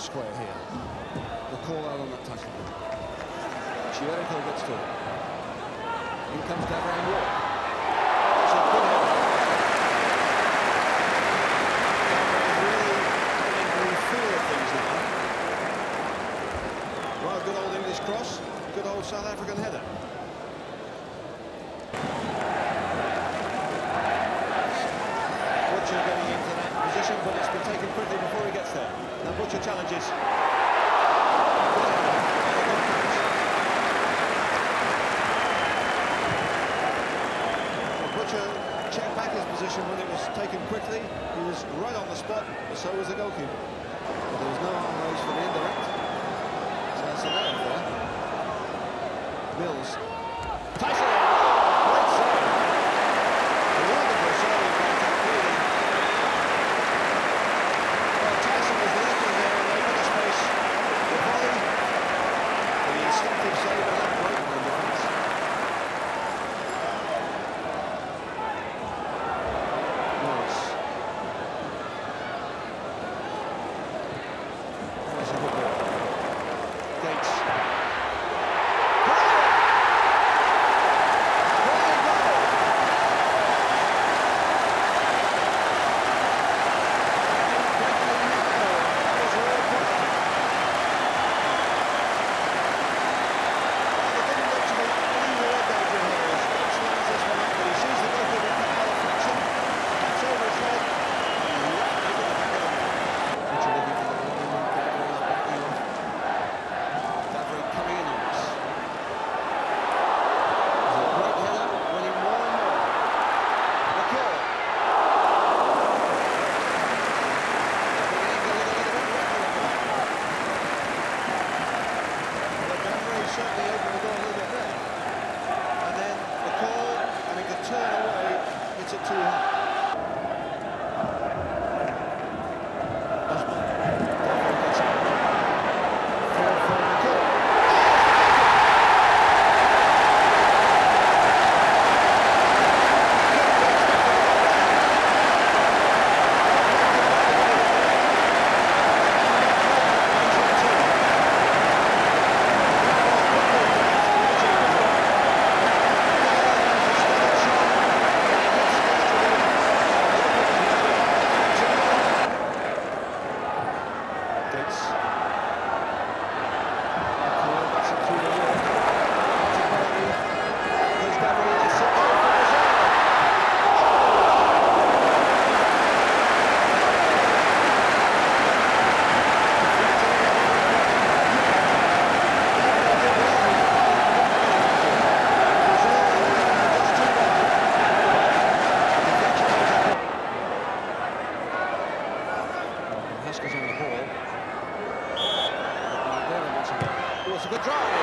square here. We'll call out on that tackle. Chierico gets to it. In comes Davran Ward. challenges. Butcher checked back his position when it was taken quickly. He was right on the spot, but so was the goalkeeper. But there was no arm raised for the indirect. So that's a error there. Mills it to him. the drive.